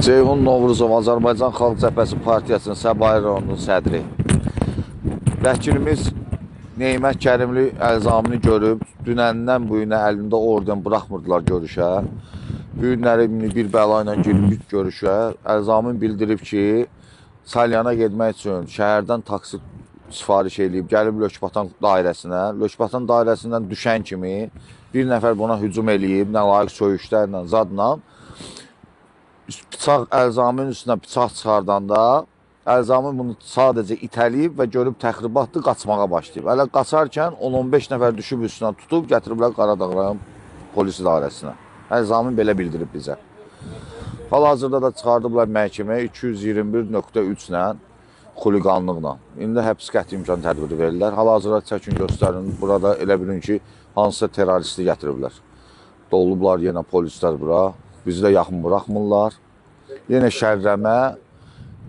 Ceyhun Novruzov Azərbaycan Xalq Cəbhəsi Partiyasının Səbail rayonunun sədri. Vəkilimiz Neymət Kərimli Əlzamini görüb, dünəndən bu günə əlində orden buraxmırdılar görüşə. Bu günləri bir bəla ilə girdik görüşə. Əlzamin bildirib ki, Salyana getmək üçün şəhərdən taksi sifariş eləyib, gəlib Lökbatan dairəsinə. Lökbatan dairəsindən düşən kimi bir nəfər buna hücum eləyib, nə layiq söyüşlərlə, zadla bıçaq Əlzamin üstünə bıçaq çıxardanda Əlzamin bunu sadəcə itələyib və görüb təxribatdır, qaçmağa başlayıb. Hələ qaçarkən 10-15 nəfər düşüb üstünə tutub gətiriblər Qaradağ rayon polis idarəsinə. Əlzamin belə bildirib bizə. Hal-hazırda da çıxardıblar məhkəməyə 221.3 ilə xuliqanlıqla. İndi həbs qəti imkan tədbiri verirlər. Hal-hazırda çəkin göstərin. Burada elə bilin ki, hansısa terroristi gətiriblər. Dolublar yenə polislər bura. Bizi də yaxın buraxmırlar. Yenə şərrəmə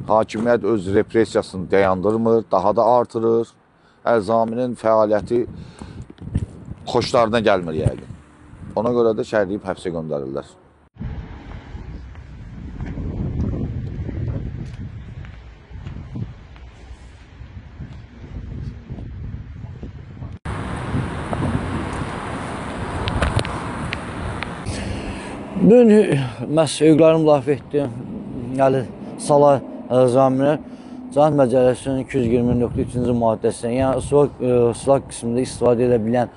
hakimiyyət öz repressiyasını dayandırmır, daha da artırır. Əlzaminin fəaliyyəti xoşlarına gəlmir yəqin. Ona görə də şərliyib həbsə göndərirlər. Bu gün məhz hüquqlarımı müdafiə etdim. Yəni sala zaminə Cənnət Məcəlləsinin 220.3-cü maddəsindən, yəni ıslaq, ıslaq qismində istifadə edə bilən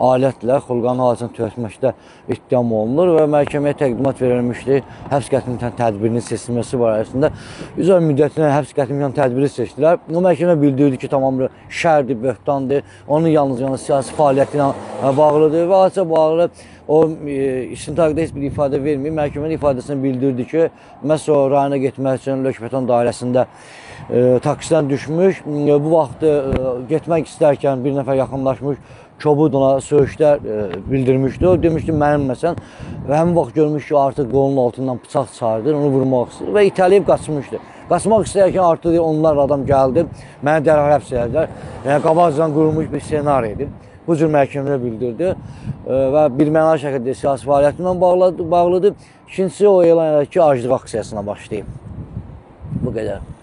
alətlə xulqanın hadisəni törətməkdə ittiham olunur və məhkəməyə təqdimat verilmişdi. Həbs qətimkan tədbirinin seçilməsi barəsində 100 ay müddətinə həbs qətimkan tədbiri seçdilər. O məhkəmə bildirdi ki, tamamilə şərdir, böhtandır. Onun yalnız yəni siyasi fəaliyyəti ilə bağlıdır və hadisə bağlı o e, istintaqda heç bir ifadə verməyib. Məhkəmənin ifadəsində bildirdi ki, məhz o rayona getmək üçün Lökbətan dairəsində e, taksidən düşmüş. E, bu vaxt e, getmək istərkən bir nəfər yaxınlaşmış kobud ona söyüşlər e, bildirmişdi. O demişdi mənimləsən və həmin vaxt görmüş ki, artıq qolunun altından bıçaq çıxardır, onu vurmaq istəyir və itələyib qaçmışdı. Qaçmaq istəyərkən artıq onlar adam gəldi, məni dərhal həbs edilər. Yəni qabaqcadan qurulmuş bir ssenari idi. Bu cür məhkəmədə bildirdi e, və birmənalı şəkildə siyasi fəaliyyətimlə bağlıdır. bağlıdır. İkincisi o elan edir ki, aclıq aksiyasına başlayıb. Bu qədər.